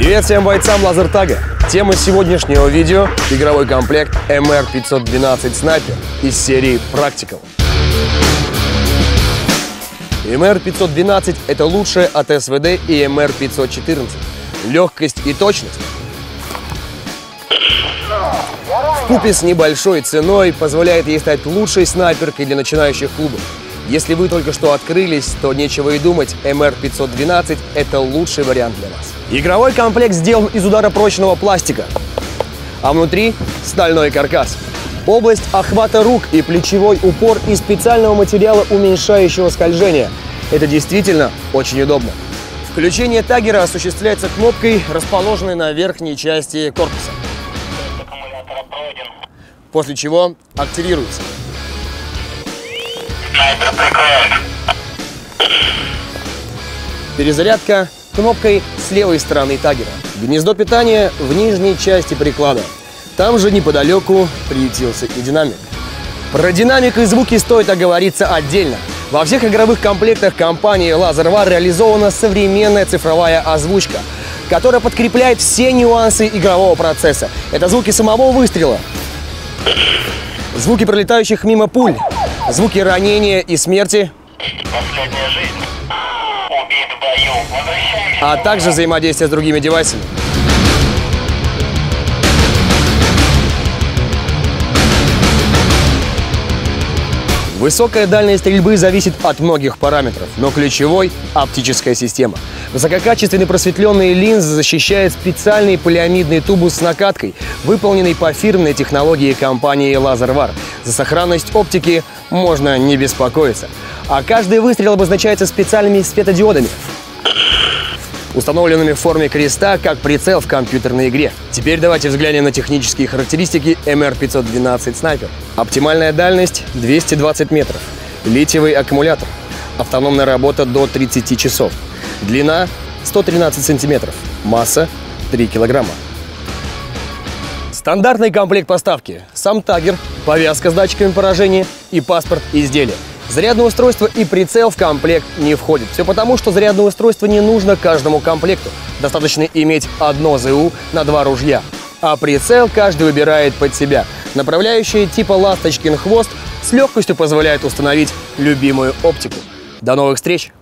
Привет всем бойцам лазертага! Тема сегодняшнего видео – игровой комплект MR512 Снайпер из серии Practical. MR512 – это лучшее от СВД и MR514. Легкость и точность. Вкупе с небольшой ценой позволяет ей стать лучшей снайперкой для начинающих клубов. Если вы только что открылись, то нечего и думать, MR512 – это лучший вариант для вас. Игровой комплект сделан из ударопрочного пластика, а внутри – стальной каркас. Область охвата рук и плечевой упор из специального материала, уменьшающего скольжение. Это действительно очень удобно. Включение тагера осуществляется кнопкой, расположенной на верхней части корпуса. После чего активируется. Перезарядка кнопкой с левой стороны тагера. Гнездо питания в нижней части приклада. Там же неподалеку приютился и динамик. Про динамик и звуки стоит оговориться отдельно. Во всех игровых комплектах компании LaserWar реализована современная цифровая озвучка, которая подкрепляет все нюансы игрового процесса. Это звуки самого выстрела, звуки пролетающих мимо пуль, звуки ранения и смерти, Последняя жизнь. Убит в бою. Возвращаемся. а также взаимодействие с другими девайсами. Высокая дальность стрельбы зависит от многих параметров, но ключевой – оптическая система. Высококачественный просветленные линзы защищает специальный полиамидный тубус с накаткой, выполненный по фирменной технологии компании LaserWar. За сохранность оптики можно не беспокоиться. А каждый выстрел обозначается специальными светодиодами, установленными в форме креста, как прицел в компьютерной игре. Теперь давайте взглянем на технические характеристики MR512 Sniper. Оптимальная дальность 220 метров. Литиевый аккумулятор. Автономная работа до 30 часов. Длина 113 сантиметров. Масса 3 килограмма. Стандартный комплект поставки. Сам тагер, повязка с датчиками поражения и паспорт изделия. Зарядное устройство и прицел в комплект не входят. Все потому, что зарядное устройство не нужно каждому комплекту. Достаточно иметь одно ЗУ на два ружья. А прицел каждый выбирает под себя. Направляющие типа «Ласточкин хвост» с легкостью позволяют установить любимую оптику. До новых встреч!